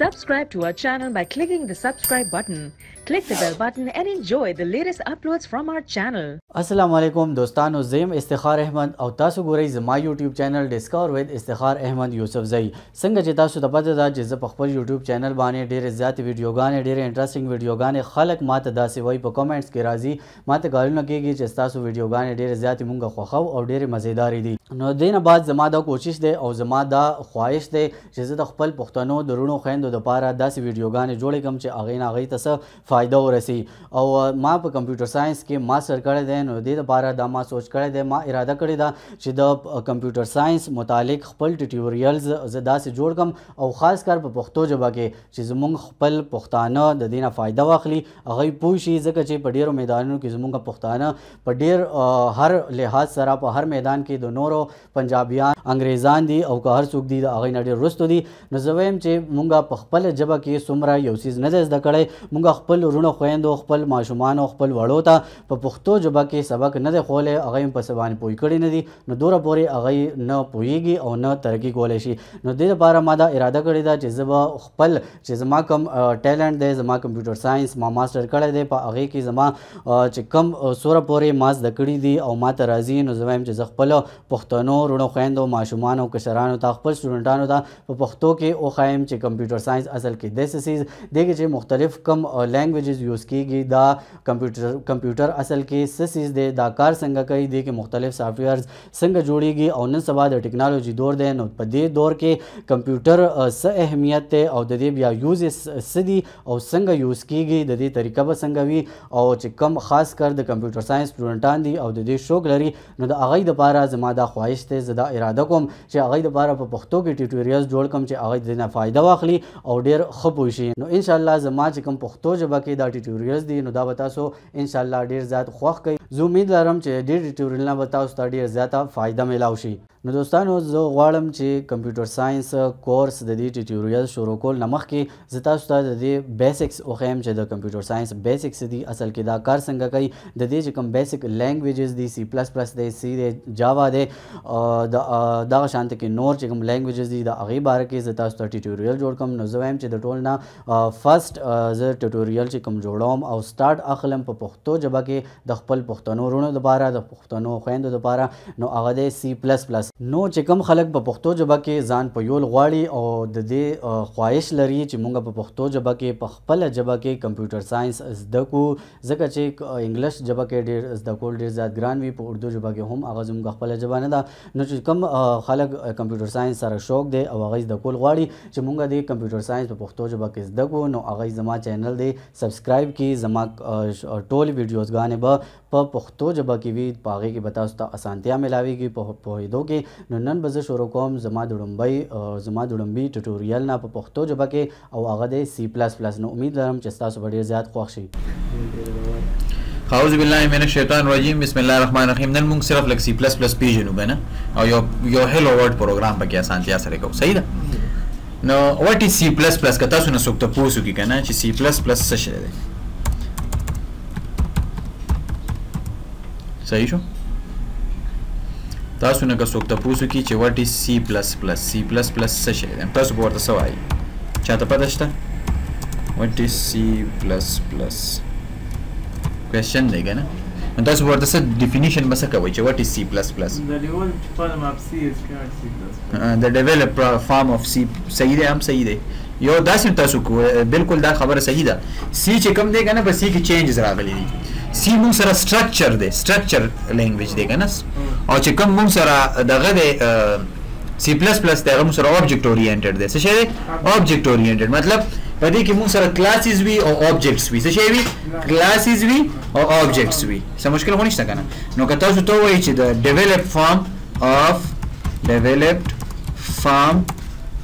Subscribe to our channel by clicking the subscribe button. Click the bell button and enjoy the latest uploads from our channel. السلام علیکم دوستانو زیم استخار احمد او تاسو ګورئ زما یوټیوب چینل ډیسکور وید استخار احمد یوسف زئی څنګه چې تاسو ته پته ده چې زه په خپل یوټیوب چینل باندې ډېرې زیاتې ویډیوګانې ډېرې انټرسټینګ ویډیوګانې خلک ماته داسې وایي په کمنټس کې راځي ماته کارونه کېږي چې ستاسو ویډیوګانې ډېرې زیاتې مونږ خوښو او ډېرې مزیدارې دي نو دینه بعد زما دا کوشش دی او زما دا خواهش دی چې زه د خپل پښتنو د رونو خويندو د پاره داسې ویډیوګانې جوړې کوم چې هغې نه هغې ته څه فایده ورسي او ما په کمپیوټر ساينس کې ماستر کړی دی نو دې لپاره دا ما سوچ کړی دی ما اراده کړې ده چې د کمپیوټر ساينس متعلق خپل ټیټیوریلز زه داسې جوړ کوم او خاص کار په پښتو ژبه کې چې زمونږ خپل پښتانه د دینه فایده واخلي هغه پوه شي ځکه چې په ډیرو میدانونو کې زمونږ پښتانه په ډیر هر لحاظ سره په هر میدان کې د نورو پنجابیان انګریزان دي او که هر څوک دي د هغه نه ډیر رستو دي نو زه وایم چې مونږه په خپل جبه کې څومره یو سیز نه زده کړی مونږه خپل رونو خويندو خپل ماشومان او خپل وړو ته په پښتو جبه کې سبق نه دی خوله هغه په سبان پوي کړی نه دي نو دوره پورې هغه نه پويږي او نه ترقی کولای شي نو د لپاره ما دا اراده کړې ده چې زه خپل چې زما کوم ټیلنټ دی زما کمپیوټر ساينس ما ماستر کړی دی په هغه کې زما چې کم سوره پورې ما زده کړی دي او ما ته راځي نو زه وایم چې زه خپل پښتنو رونو خويندو ماشومان او کشرانو ته خپل سټوډنټانو ته په پښتو کې او خایم چې کمپیوټر ساينس اصل کې د سیسیز دغه چې مختلف کم لینګویجز یوز کیږي دا کمپیوټر کمپیوټر اصل کې سیسیز دی دا کار څنګه کوي دغه مختلف سافټویرز څنګه جوړیږي او نن سبا د ټکنالوژي دور دی نو په دې دور کې کمپیوټر څه اهمیت دی او د دې بیا یوز څه دي او څنګه یوز کیږي د دې طریقه به څنګه وي او چې کم خاص کر د کمپیوټر ساينس سټوډنټان دي او د دې شوق لري نو د هغه د پاره زما دا خواهش ته زه دا اراده کوم چې هغه د پاره په پښتو کې ټیوټوریال جوړ کوم چې هغه د نه فائدہ واخلي او ډیر خپوي شي نو ان شاء الله زما چې کم پښتو ژبه کې دا ټیوټوریال دي نو دا به تاسو انشاالله ډیر زیات خوښ کړئ زه امید لرم چې دې ټیټوریل نه به تاسو ته ډیر زیاته فائده ملاو شي نو دوستانو زه غواړم چې کمپیوټر ساينس کورس د دې ټیټوریل شروع کول نه مخکې زه تاسو ته د دې بیسکس او خیم چې د کمپیوټر ساينس بیسکس دي اصل کې دا کار څنګه کوي د دې چې کوم بیسک لینګویجز دي سی پلس پلس دی سی دی جاوا دی او د دغه شانت کې نور چې کوم لینګویجز دي د هغه باره کې زه تاسو ته ټیټوریل جوړ کوم نو زه وایم چې د ټول نه فرسټ زه ټوټوریل چې کوم جوړوم او سټارټ اخلم په پښتو ژبه کې د خپل پښتنو وروڼو لپاره د پښتنو خویندو لپاره نو هغه دی سی پلس پلس نو چې کوم خلک په پښتو ژبه کې ځان په یول غواړي او د دې خواهش لري چې مونږ په پښتو ژبه کې په خپله ژبه کې کمپیوټر ساینس زده کو ځکه چي انګلش ژبه کي ډير زده کول ډير زيات ګران وي په اردو ژبه کي هم هغه زموږ خپله ژبه نه ده نو چي کوم خلک کمپيوټر ساينس سره شوق دی او هغه زده کول غواړي چي موږ دي کمپيوټر ساينس په پښتو ژبه کي زده کړو نو هغه زما چينل دي سبسکرايب کړي زما ټولي ويډيوزګاني به په پښتو ژبه کي وي په هغه کي به تاسو ته اسانتيا ملاويږي په پوهيدو کي نو نن به زه شروع کوم زما د ړومبی زما د ړومبي ټوټوريل نه په پښتو ژبه کي او هغه دی سی پلس پلس نو امید لرم چې ستاسو به ډیر زیات خوښ شي. اعوذ بالله من الشیطان الرجیم بسم الله الرحمن الرحیم نن موږ صرف لک سی پلس پلس پیژنو کنه او یو یو هلو ورډ پروګرام پکې اسانتیا سره کوو صحیح ده نو واټ از سی پلس پلس که تاسو نه څوک ته پوسو کی کنه چې سی پلس پلس څه شی دی صحیح شو تاسو نه که څوک تپوسو کی چې واټ از سی پلس پلس سی پلس پلس څه شی دی تاسو به ورته څه وایي چاته پته شته واټ از سی پلس پلس کوېشن دی که نه نو تاسو به ورته څه ډیفینیشن به څه کوئ چې واټ از سی پلس پلس د ډیولپ فارم اف سی از کارډ سی پلس د ډیولپ فارم اف سی صحیح دی هم صحیح دی یو داسې تاسو کو بالکل دا خبره صحیح ده سی چې کوم دی کنه په سی کې چینجز راغلي دي سی موږ سره سټرکچر دی سټرکچر لینګویج دی کنه او چې کوم موږ سره دغه دی سی پلس پلس دی موږ سره آبجیکټ اورینټډ دی څه شی دی آبجیکټ اورینټډ مطلب په دې کې موږ سره کلاسز وی او آبجیکټس وی څه شی وی کلاسز وی او آبجیکټس وی څه مشکل خو نشته کنه نو که تاسو ته وایي چې د ډیولپ فارم اف ډیولپډ فارم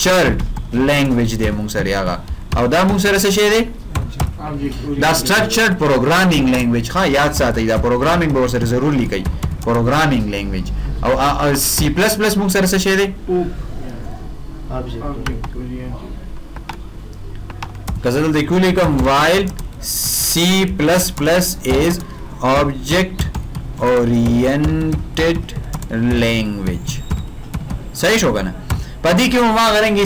سټرکچرډ لینګویج دی مونږ سره هغه او دا مونږ سره څه شی دی دا سټرکچرډ پروګرامینګ لینګویج ښه یاد ساتئ دا پروګرامینګ به ورسره ضرور لیکئ پروګرامینګ لینګویج او سی پلس پلس مونږ سره څه شی دی که زه دلته کیو لیکم وایل سی پلس پلس از object oriented language صحیح شو کنه پدې کې هم هغه رنګ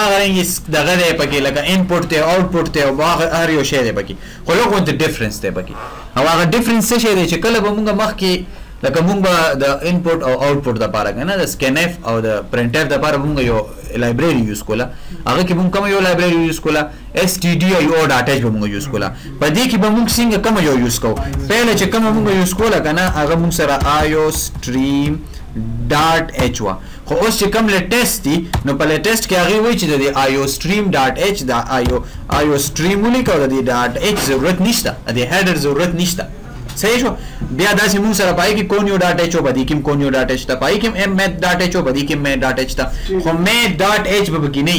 هغه رنګ دغه دی پکې لکه انپوټ دی آوټپوټ دی او هغه هر یو شی دی پکې خو لږ غونډه ډیفرنس دی پکې او هغه ډیفرنس څه شی دی چې کله به موږ مخکې لکه موږ به د انپوټ او آوټپوټ لپاره کنه د سکینف او د پرنټف لپاره موږ یو لایبرری یوز کوله هغه کې موږ کوم یو لایبرری یوز کوله اس ټی ډی یو ډاټیج به موږ یوز کوله په دې کې به موږ څنګه کوم یو یوز کوو پهله چې کوم موږ یوز کوله کنه هغه موږ سره آیو سټریم ډاټ ایچ وا خو اوس چې کوم لیټیسټ دی نو په لیټیسټ کې هغه وایي چې د آیو سټریم ډاټ ایچ د آیو آیو سټریم ولیکو د دې ډاټ ایچ ضرورت نشته د هډر ضرورت نشته صحیح شو بیا داسې موږ سره پای کې کون یو ډاټ ایچ او بدی کې کون یو ډاټ ایچ ته پای کې ایم میت ډاټ ایچ او بدی کې میت ډاټ ایچ ته خو میت ډاټ ایچ به کې نه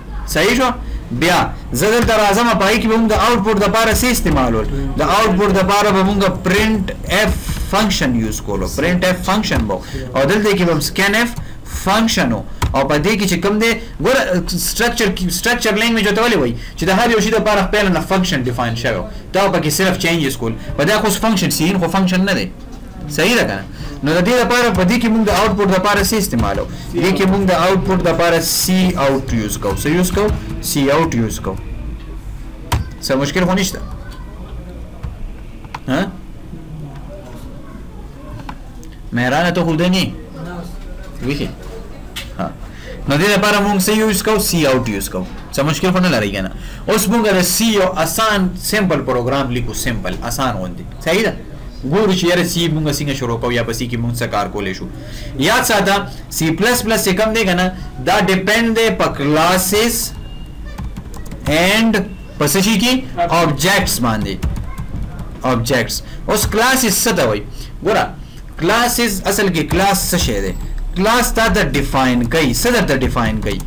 صحیح شو بیا زه دلته راځم په هغه کې به موږ د آوټ پټ لپاره څه استعمالول د آوټ پټ لپاره به موږ پرنټ اف فنکشن یوز کولو پرنټ اف فنکشن بو او دلته کې به سکین اف فنکشن او په دې کې چې کوم دی ګور سټرکچر سټرکچر لینګویج ته ولې وای چې د هر یو شي لپاره خپل نه فنکشن ډیفاین شوی دا پکې صرف چینجز کول په دا خو فنکشن سین خو فنکشن نه دی صحیح ده کنه نو د دې لپاره په دې کې موږ د آوټپوټ لپاره سی استعمالو دې کې موږ د آوټپوټ لپاره سی آوټ یوز کو سی یوز کو سی آوټ یوز کو څه مشکل خو نشته ها مهرانه ته خو دې نه ویخي ها نو دې لپاره موږ سی یوز کو سی آوټ یوز کو څه مشکل خو نه لري کنه اوس موږ د سی یو اسان سیمپل پروګرام لیکو سیمپل اسان غوندي صحیح ده ګورو چې یاره سي مونږ څنګه شروع کوو یا په سي کې مونږ څه کار کولی شو یاد ساته سي پلس پلس چې کوم دی که نه دا ډیپینډ دی په کلاسز اینډ په څه شي کې آبجیکټس باندې آبجیکټس اوس کلاسز څه ته وایي ګوره کلاسز اصل کې کلاس څه شی دی کلاس تا ته ډیفاین کوي څه درته ډیفاین کوي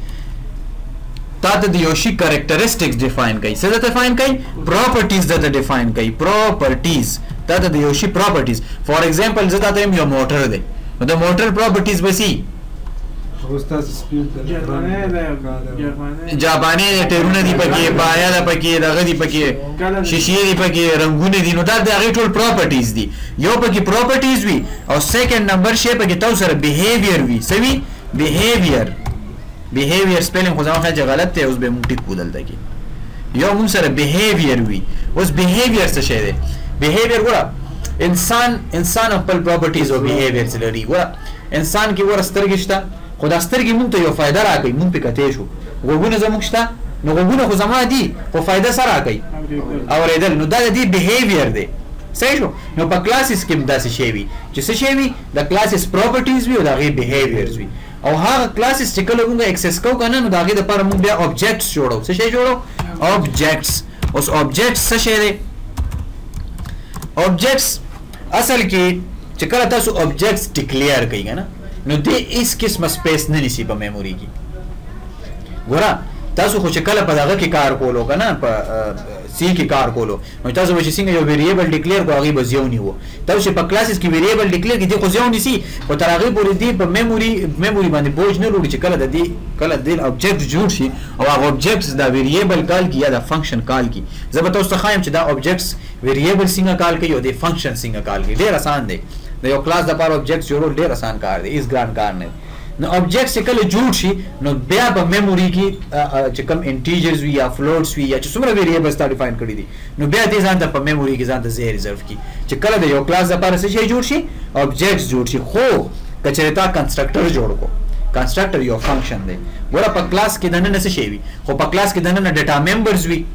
تاته د یو شي کریکټریسټکس ډیفاین کوي څه درته ډیفاین کوي پراپرټیز درته ډیفاین کوي پراپرټیز تاته د یو شي پراپرټیز فار ایگزامپل زه تاته یم یو موټر دی نو د موټر پراپرټیز به سي جاپاني دی ټیرونه دی پکې پایا ده پکې دغه دی پکې شیشې دی پکې رنگونه دي نو دا د هغې ټول پراپرټیز دي یو پکې پراپرټیز وي او سیکنډ نمبر شی پکې تاسو سره بیهیویر وي څه وي بیهیویر بیهیویر سپیلنګ خو زما خیال چې غلط دی اوس به مونږ ټیک کو دلته کې یو مونږ سره بیهیویر وی اوس بیهیویر څه شی دی بیهیویر ګوره انسان انسان خپل پراپرټیز او بیهیویرز لري ګوره انسان کې ور سترګې شته خو دا سترګې مونږ ته یو فایده راکوي مونږ پې کتې شو غوږونه زموږ شته نو غوږونه خو زما دي خو فایده سره راکوي اوریدل نو دا د دې بیهیویر دی صحیح شو نو په کلاسز کې داسې شی وي چې څه شی وي د کلاسز پراپرټیز وي او د هغې بیهیویرز وي او هغه کلاسز چې کله موږ اکسس کوو کنه نو دا غي د پر موږ بیا اوبجیکټس جوړو څه شي جوړو اوبجیکټس اوس اوبجیکټس څه شي دی اوبجیکټس اصل کې چې کله تاسو اوبجیکټس ډیکلیئر کوي کنه نو دې هیڅ قسمه سپیس نه نیسی په میموري کې ګوره تاسو خو چې کله په دغه کې کار کولو کنه په سي کي کار کولو نو تاسو به چي څنګه يو ويريبل ډيکلير کړو هغه به زيو نيوو تاسو چي په کلاسز کي ويريبل ډيکلير کړي دي خو زيو نيسي خو تر هغه پوري دي په ميموري ميموري باندي بوج نه لوړي چي کله د دي کله دي اوبجيکټ جوړ شي او هغه اوبجيکټس دا ويريبل کال کړي يا دا فنکشن کال کړي زه به تاسو ته ښايم چي دا اوبجيکټس ويريبل څنګه کال کوي او دي فنکشن څنګه کال کوي ډير اسان دي د يو کلاس لپاره اوبجيکټس جوړول ډير اسان کار دي هيڅ ګران کار نه دي. نو ابجکټ چې کله جوړ شي نو بیا په میموري کې چې کوم انټیجرز وي یا فلوټس وي یا چې څومره ویریبلز تا ډیفاین کړی دي نو بیا دې ځان ته په میموري کې ځان ته ځای ریزرو کی چې کله د یو کلاس لپاره څه شي جوړ شي ابجکټس جوړ شي خو کچره تا کنستراکټر جوړ کو کنستراکټر یو فنکشن دی ګوره په کلاس کې دنه نه څه شي وي خو په کلاس کې دنه ډیټا ممبرز وي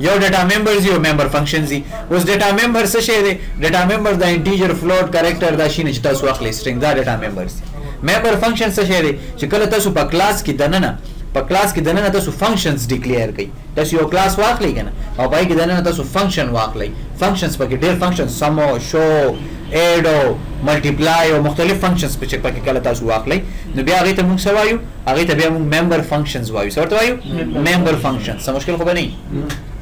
یو ډیټا ممبرز یی او ممبر فنکشنز یی اوس ډیټا ممبر څه شی دی ډیټا ممبر دا انټیجر فلوټ کریکټر دا شینه چې تاسو اخلي سټرینګ دا ډیټا ممبرز دی ممبر فنکشن څه شی دی چې کله تاسو په کلاس کې دننه په کلاس کې دننه تاسو فنکشنز ډیکلیئر کړئ تاسو یو کلاس واخلئ کنه او پای کې دننه تاسو فنکشن واخلئ فنکشنز پکې ډیر فنکشن سمو شو ایډو ملټیپلای او مختلف فنکشنز پکې کله تاسو واخلئ نو بیا هغه ته موږ سوایو هغه ته بیا موږ ممبر فنکشنز وایو څه ورته وایو ممبر فنکشن څه مشکل خو به نه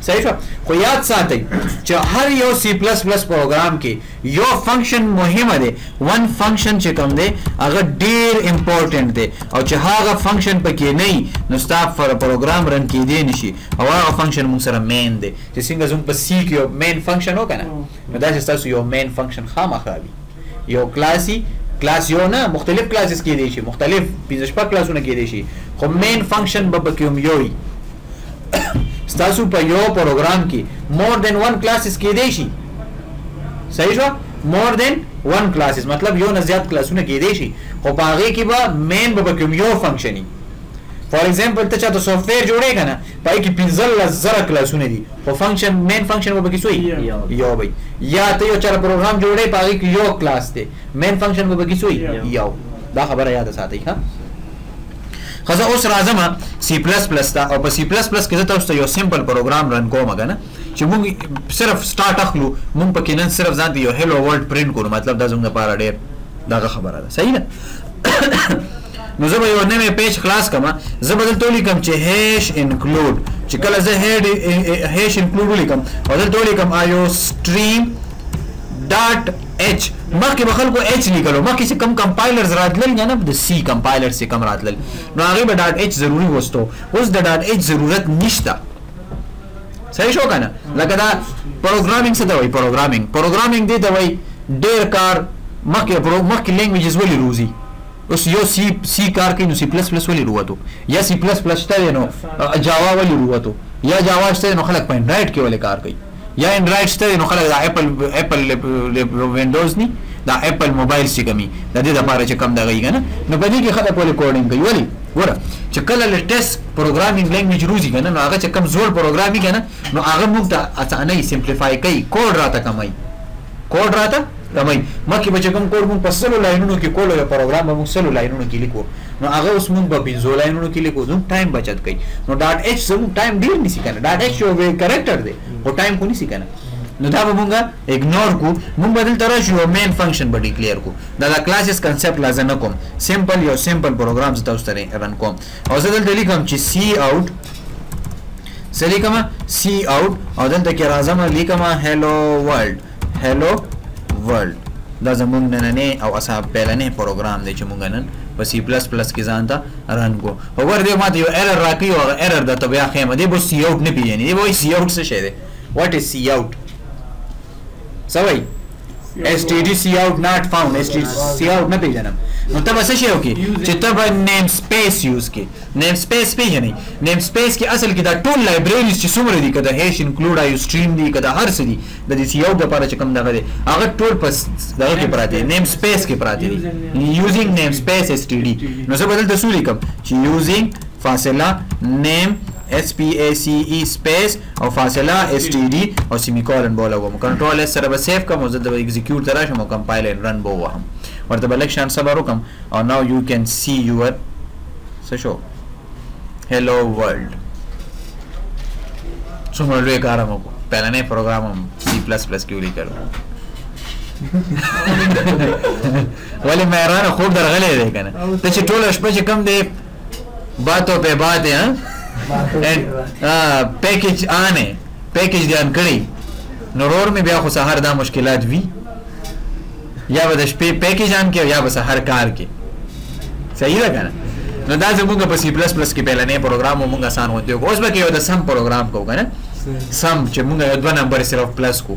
صحیح شو خو یاد ساتئ چې هر یو سی پلس پلس پروګرام کې یو فنکشن مهمه دی ون فنکشن چې کوم دی هغه ډیر امپورټنت دی او چې هغه فنکشن پکې نه نو ستا فر پروګرام رن کېدی نشي او هغه فنکشن موږ سره مین دی چې څنګه زموږ په سی کې یو مین فنکشن وکنه نو دا چې تاسو یو مین فنکشن خامخا وي یو کلاس یي کلاس یو نه مختلف کلاسز کېدی شي مختلف پنځه شپږ کلاسونه کېدی شي خو مین فنکشن به پکې هم یو وي ستاسو په یو پروګرام کې مور دین ون کلاسز کېدی شي صحیح شو مور دین ون کلاسز مطلب یو نه زیات کلاسونه کېدی شي خو په هغې کې به مین به پکې هم یو فنکشن وي فار ایگزامپل ته چاته سافټویر جوړې که نه پای کې پنځلس زره کلاسونه دي خو فنکشن مین فنکشن به پکې څوی یو وي یا ته یو چاله پروګرام جوړې په هغه کې یو کلاس دی مین فنکشن به پکې څوی یو دا خبره یاد ساتئ ښه خزه اوس راځم سی پلس پلس ته او په سی پلس پلس کې زه تاسو ته یو سیمپل پروګرام رن کوم کنه چې موږ صرف سٹارټ اخلو موږ پکې نن صرف ځان ته یو هلو ورلد پرینټ کوو مطلب دا زموږ لپاره ډېر دغه خبره ده صحیح ده نو زه به یو نوی پیج خلاص کم زه به دلته ولیکم چې هیش انکلود چې کله زه هیش انکلود ولیکم او دلته ولیکم آیو سټریم ډاټ ایچ مخکې به خلکو ایچ لیکلو مخکې چې کم کمپایلرز راتلل یا نه د سی کمپایلر چې کم راتلل نو هغه به ډاټ ایچ ضروری وستو اوس د ډاټ ایچ ضرورت نشته صحیح شو کنه لکه دا پروګرامینګ څه دی وای پروګرامینګ پروګرامینګ دی دی وای ډیر کار مخکې مخکې لینګویجز ولې روزي اوس یو سی سی کار کوي نو سی پلس پلس ولې رووتو یا سی پلس پلس شته دی نو جاوا ولې رووتو یا جاوا شته دی نو خلک په انډرایډ کې ولې کار کوي یا انډرایډ شته دی نو خلک دا اپل اپل وینډوز ني دا اپل موبایل چې کومي د دې لپاره چې کم دغه یې کنه نو په دې کې خلک ولې کوډینګ کوي ولې ګوره چې کله لیټیسټ پروګرامینګ لینګویج روزي کنه نو هغه چې کم زوړ پروګرام یې کنه نو هغه موږ ته اسانه سمپلیفای کوي کوډ راته کموي کوډ راته کموي مخکې به چې کوم کوډ موږ په سلو لاینونو کې کولو یو پروګرام به موږ سلو لاینونو کې لیکو نو هغه اوس موږ په پنځو لاینونو کې لیکو زموږ ټایم بچت کوي نو ډاټ ایچ زموږ ټایم ډیر نیسي کنه ډاټ ایچ یو کریکټر دی او ټایم خو نیسي کنه نو دا به مونږه اګنور کو مونږ بدل تر شو یو مین فنکشن به ډیکلیئر کو دا د کلاسز کنسپټ لازم نه کوم سیمپل یو سیمپل پروګرام زته اوس ترې رن کوم او زه دلته لیکم چې سی اوټ څه لیکم سی اوټ او دلته کې راځم لیکم هلو ورلد هلو ورلد دا زمونږ نننې او اسا پیلنې پروګرام دی چې مونږ نن په سی پلس پلس کې ځان ته رن کو خو ګور دی ماته یو ایرر راکوي او هغه ایرر درته بیا ښیم دی به سی اوټ نه پیژني دی به وایي سی اوټ څه شی دی واټ از سی اوټ څه وایي اس ټي ډي سی اوټ ناټ فاوند اس ټي سی اوټ نه پیژنم نو ته به څه شی وکړي چې ته به نیم سپیس یوز کړي نیم سپیس پیژنې نیم سپیس کې اصل کې دا ټول لایبرریز چې څومره دي که د هیش انکلوډ آیو سټریم دي که د هر څه دي د دې سی اوټ لپاره چې کوم دغه دی هغه ټول په دغه کې پراته دي نیم سپیس کې پراته دي یوزینګ نیم سپیس اس ټي ډي نو زه به دلته څه ولیکم چې یوزینګ فاصله نیم اس پی ای سی ای سپیس او فاصله اس ټي ډي او سیمی کولن به ولګوم کنټرول اس سره به سیف کوم او دلته به ایکزیکیوټ ته راشم او کمپایل اینډ رن به ووهم ورته به لږ شان صبر وکم او ناو یو کین سی یور څه شو هلو ورلد څومره لوی کار مو پهلنې پروګرام هم سی پلس پلس کې ولیکلو ولې مې رانه خوب درغلې دی کنه ته چې ټوله شپه چې کم دی باتو په بات ها پیکج آنه پیکج دی ان کړی نورور می بیا خو سحر دا مشکلات وی یا به د شپې پیکج ان کې یا به سحر کار کې صحیح ده کنه نو دا زموږ په سی پلس پلس کې پهلنې پروګرام موږ آسان وته اوس به کې یو د سم پروګرام کو کنه سم چې موږ یو دوه نمبر صرف پلس کو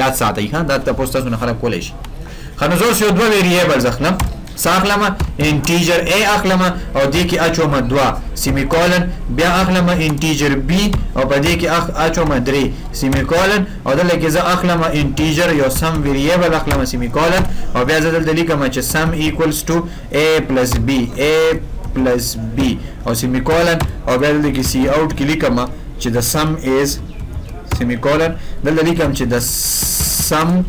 یاد ساتئ ښه دا تپوس تاسو نه خلک کولی شي ښه نو زه اوس یو دوه ویریبلز اخلم څه اخلم انټیجر ای اخلم او دې کې اچوم دوه سیمي کولن بیا اخلم انټیجر بی او په دې کې اچوم درې سیمي کولن او دلته کې زه اخلم انټیجر یو سم ویریبل اخلم سیمي کولن او بیا زه دلته لیکم چې سم ایکولز ټو ای پلس بی ای پلس بی او سیمي کولن او بیا دلته کې سی آوټ کې لیکم چې د سم ایز سیمیکولن دلته لیکم چې د سم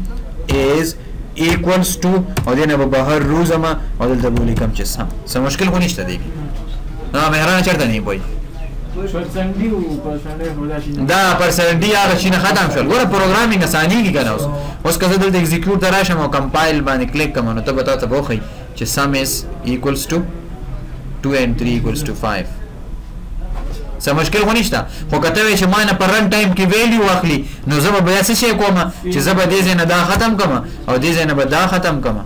از ایکوالز ټو او دینه به بهر روزم او دلته به لیکم چې سم څه مشکل خو نشته دی نه مهران چرته نه پوي دا پرسنډي هغه شي نه ختم شول ګوره پروګرامینګ اسانيږي کنه اوس اوس که زه دلته ایگزیکیوټ ته راشم او کمپایل باندې کلیک کوم نو ته به تاسو بوخی چې سم اس ایکولز ټو 2 اینډ 3 ایکولز ټو 5 څه مشکل خو نشته خو کته وی چې ما نه پر رن ټایم کې ویلیو واخلي نو زه به بیا څه شي کوم چې زه به دې ځنه دا ختم کوم او دې ځنه به دا ختم کوم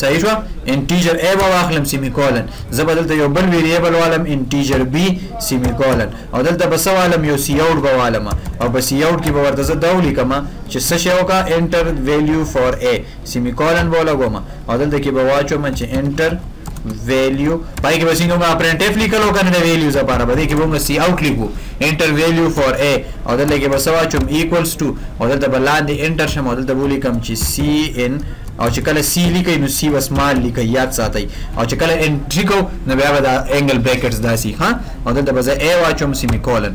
صحیح شو انټیجر ا به واخلم سیمی کولن زه به دلته یو بل ویریبل والم انټیجر بی سیمی کولن او دلته به سه والم یو سی اوټ به والم او په سی اوټ کې به ورته زه دا ولیکم چې څه شی وکا انټر ویلیو فار ا سیمی کولن به ولګوم او دلته کې به واچوم چې انټر ویلیو پای کې به څنګه موږ پرنټ اف لیکلو کنه د ویلیوز لپاره به دې کې به موږ سی اوټ لیکو انټر ویلیو فار ا او دلته کې به څه واچوم ایکوالز ټو او دلته به لاندې انټر شم او دلته به ولیکم چې سی ان او چې کله سی لیکئ نو سی به سمال لیکئ یاد ساتئ او چې کله انټري کو نو بیا به دا انګل بریکټس داسي ها او دلته به زه ای واچوم سیمی کولن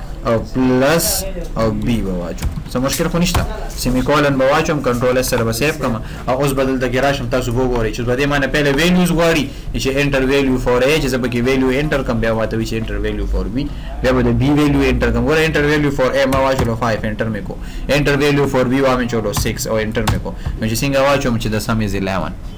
او پلس او بی به واچوم څه مشکل خو نشته سیمی کولن به واچوم کنټرول اس سره به سیف کم او اوس بدل د ګراشم تاسو وو غوري چې بده معنی پهله ویلیوز غواړي چې انټر ویلیو فور ای چې زبکه ویلیو انټر کم بیا واته وی چې انټر ویلیو فور بی بیا به د بی ویلیو انټر کم ور انټر ویلیو فور ای ما واچولو 5 انټر مې کو انټر ویلیو فور بی وامه چولو 6 او انټر مې کو نو چې څنګه واچوم چې د سم از 11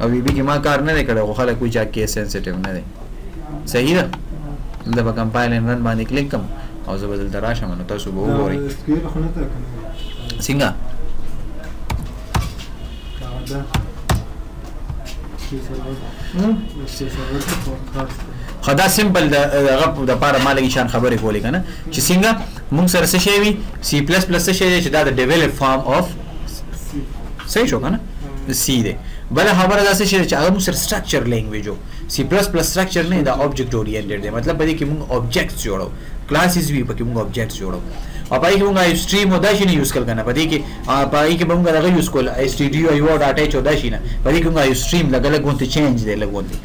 او وی بی کې ما کار نه کړی خو خلک وایي چې هغه کیس سنسټیو نه دی صحیح ده دلته به کمپایل اینډ رن باندې کلیک کوم او زه به دلته راشم نو تاسو به وګورئ څنګه خدا سمبل د هغه د پاره مالګي شان خبرې کولې کنه چې څنګه موږ سره څه شي وي سی پلس پلس څه شي چې دا د ډیولپ فارم اف صحیح شو کنه سی دی بل خبره دا څه چې هغه موږ سره سټرکچر لینګویج وو سی پلس پلس سټرکچر نه دا آبجیکټ اورینټډ دی مطلب پدې کې موږ آبجیکټس جوړو کلاسز وی پکې موږ آبجیکټس جوړو او پای کې موږ ایف سټریم او دا شي نه یوز کول کنه پدې کې پای کې موږ دغه یوز کول ایس ټي ډي او یو ډاټا چودا شي نه پدې کې موږ ایف سټریم لګل غونته چینج دی لګونته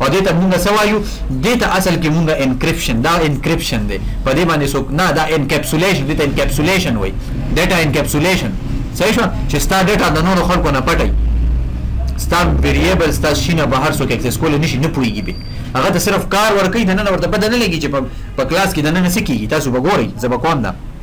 او دې ته مونږ څه وايو دې ته اصل کې مونږ انکریپشن دا انکریپشن دی په دې باندې څوک نه دا انکپسولیشن دې ته انکپسولیشن وایي ډیټا انکپسولیشن صحیح شو چې ستا ډیټا د نورو خلکو نه پټي ستا ویریبل ستا شینه بهر څوک اکسس کول نشي نه پويږي به هغه ته صرف کار ورکړي د نن ورته پته نه لګي چې په کلاس کې د نن څه کیږي تاسو وګورئ زبکوند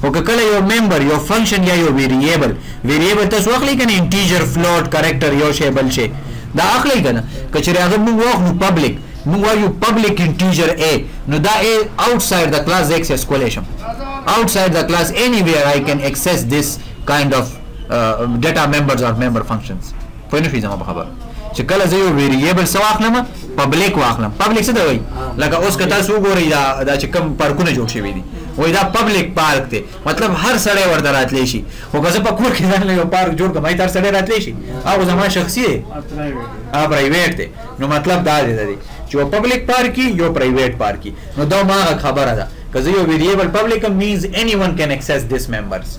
خو که کله یو ممبر، یو فنکشن یا یو ویریبل، Variable، تاسو اخلئ کنه انټیجر، فلوټ، کریکټر، یو شی، بل شی، دا اخلئ کنه که چېرې هغه موږ واخلو پبلک، موږ وایو پبلک انټیجر A نو دا A اوټ سایډ د کلاس زه اکسس کولی شم، اوټ سایډ د کلاس Anywhere I can access this kind of data members or member functions. پوه نه شوي زما په خبره چې کله زه یو ویریبل څه واخلم پبلک واخلم پبلک څه ته وایي لکه اوس که تاسو وګورئ دا دا چې کوم پارکونه جوړ شوي دي وایي دا پبلک پارک دی مطلب هر سړی ورته راتلی شي خو که زه په کور کې ځان له یو پارک جوړ کړم هر سړی راتلی شي هغه زما شخصي دی هغه پرایویټ دی نو مطلب دا دی دی چې یو پبلک پارک یو پرایویټ پارک نو دا ما خبره ده که زه یو ویریبل پبلک مینز اني ون کین اکسس دیس ممبرز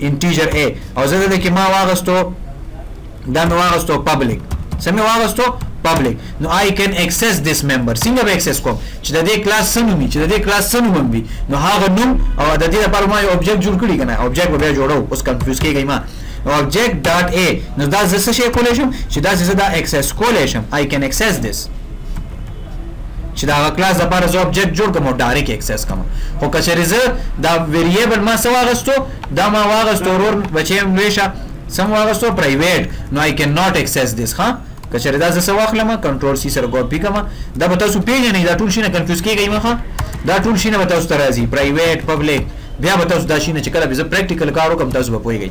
انټیجر ای او زه دلته کې ما واغستو دا مې واغستو پبلک څه مې واغستو پبلک نو آی کین اکسس دیس ممبر څنګه به اکسس کوم چې د دې کلاس څه نوم وي چې د دې کلاس څه نوم وي نو هغه نوم او د دې لپاره ما یو آبجیکټ جوړ کړی کنه آبجیکټ به بیا جوړو اوس کنفیوز کیږی ما آبجیکټ ډاټ ای نو دا زه څه شي کولای شم چې دا زه دا اکسس کولای شم آی کین اکسس دیس چې د هغه کلاس لپاره زه آبجیکټ جوړ کوم او ډایرک اکسس کوم خو که چېرې زه دا ویریبل ما څه واغستو دا ما واغستو ورور بچی ویشه سم واغستو پرایویټ نو آی کین ناټ اکسس دیس ها که چېرې دا زه څه واخلم کنټرول سی سره کاپی کوم دا به تاسو پیژنئ دا ټول شي نه کنفیوز کیږئ مخه دا ټول شي نه به تاسو ته راځي پرایویټ پبلک بیا به تاسو دا شي نه چې کله به زه پریکټیکل کار وکم تاسو به پوهیږئ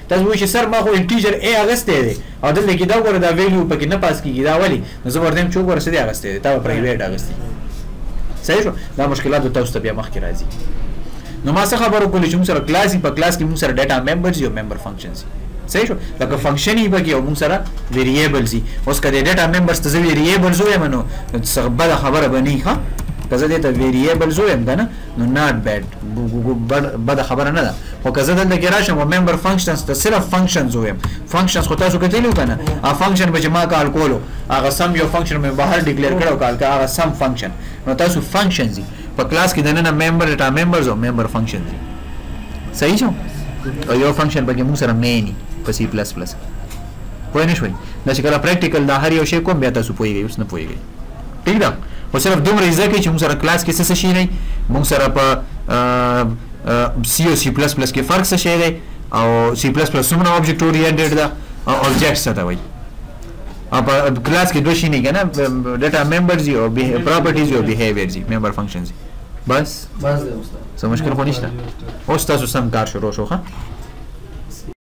تاسو وایئ چې سر ما خو انټیجر A اغستی دی او دلته کې دا وګوره دا ویلیو پکې نه پاس کیږي دا ولې نو زه به ورته وایم چې وګوره څه دې اغستی دی تا به پرایویټ اغستی صحیح شو دا مشکلات به تاسو ته بیا مخکې راځي نو ما څه خبرو کولې چې موږ سره کلاس په کلاس کې موږ سره ډیټا ممبرز یو ممبر فنکشنز صحیح شو لکه فنکشن یې پکې او موږ سره ویریبلز اوس کله ډیټا ممبرز ته ویریبلز وایم نو څه بل خبره بنې ښه که زه دې ته ویریبلز وایم کنه نو ناټ بيډ بده خبره نه ده خو که زه دلته کې راشم او ممبر فنکشنز ته صرف فنکشنز ووایم فنکشنز خو تاسو کتلی که نه هغه فنکشن به چې ما کال کولو هغه سم یو فنکشن مې بهر ډیکلیر کړی او کال که هغه سم فنکشن نو تاسو فنکشنز یي په کلاس کې دننه ممبر ډیټا ممبرز او ممبر فنکشنز دي صحیح شو او یو فنکشن پکې موږ سره مینی په سی پلس پلس پوه نه شوي دا چې کله پریکټیکل دا هر یو شی کوم بیا تاسو پوهیږئ اوس نه پوهیږئ ټیک ده خو صرف دومره زده کړئ چې موږ سره کلاس کې څه څه شی دی موږ سره په سی او سی پلس پلس کې فرق څه شی دی او سی پلس پلس څومره آبجیکټ اورینټډ ده او آبجیکټ څه ته وایي او په کلاس کې دوه شي نه کنه ډاټا ممبرز او پراپرټیز او بیهیویرز ممبر فنکشنز بس بس څه مشکل خو نشته اوس تاسو سم کار شروع شو ښه